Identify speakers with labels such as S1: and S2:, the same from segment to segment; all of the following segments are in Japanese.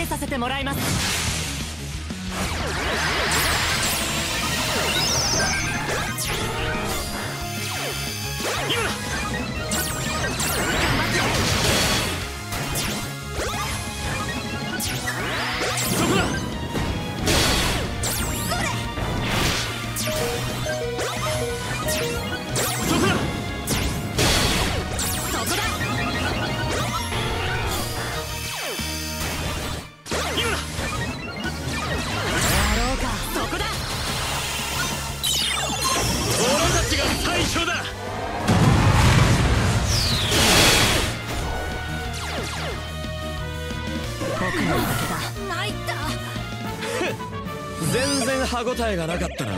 S1: けさせてもらいます。
S2: 今だ歯応えがなかったな。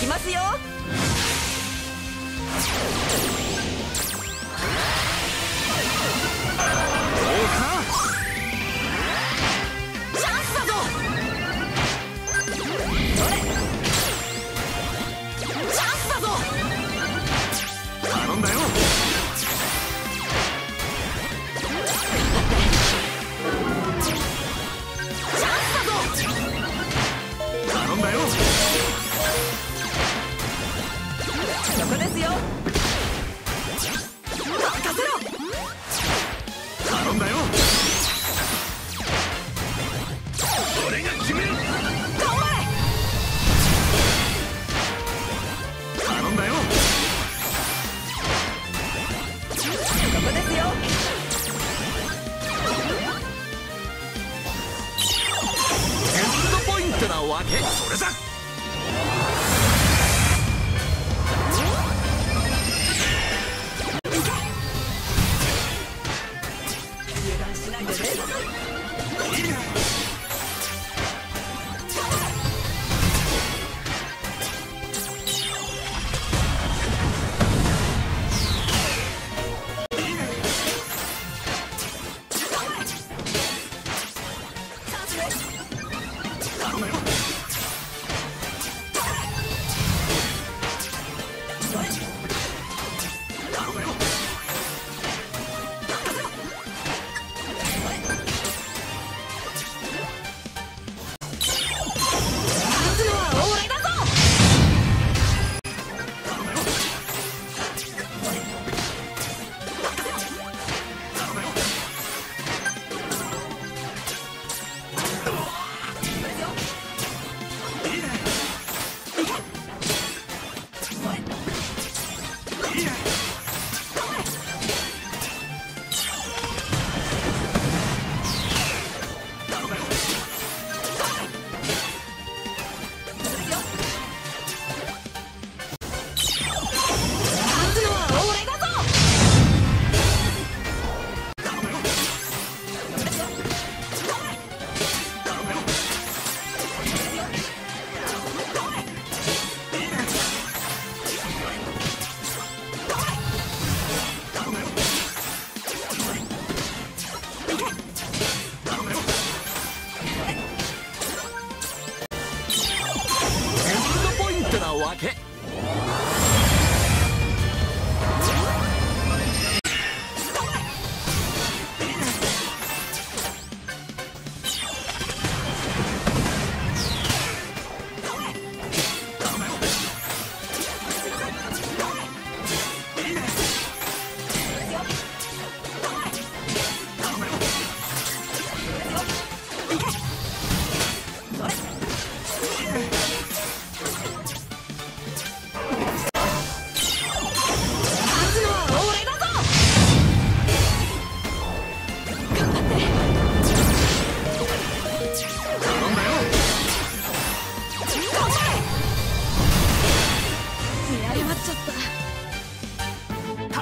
S3: きますよ。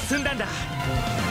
S1: 積んだんだ。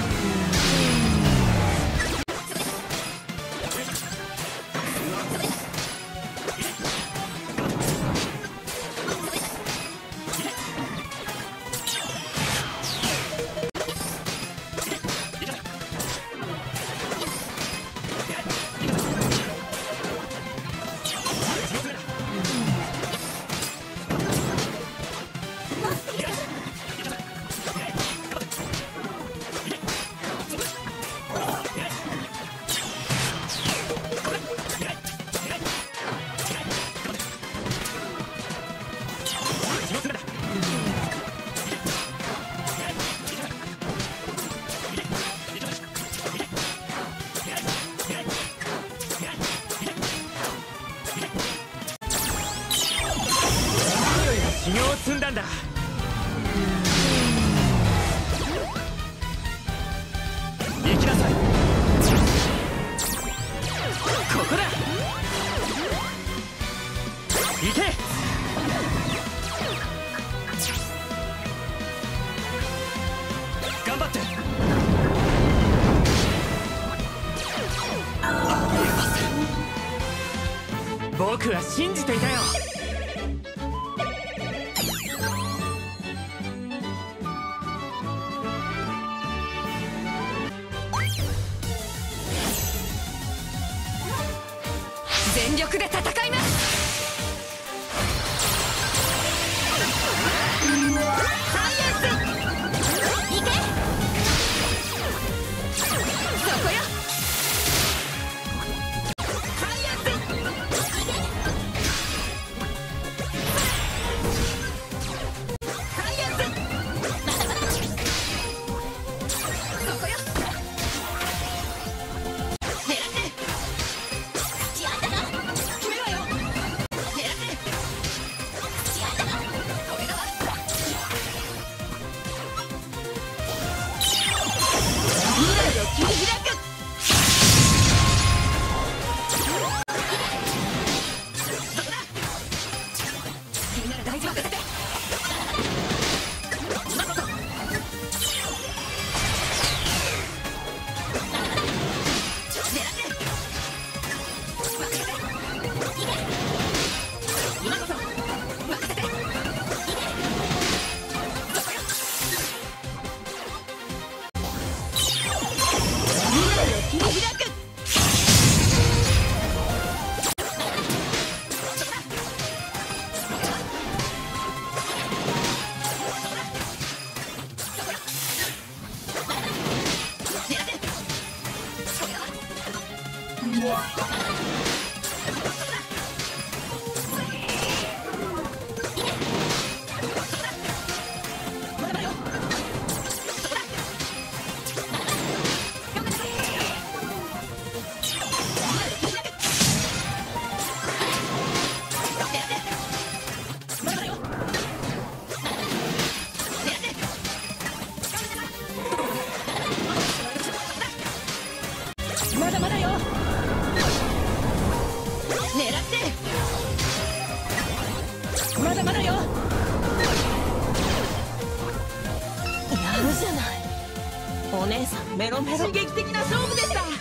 S2: 行きなさい。
S3: こ
S2: こだ。
S3: 行け。
S2: 頑張って。ありえません僕は信じていたよ。
S3: 全力で戦います。サイエンスけ。お姉さんメロメロ刺激的な勝負でした。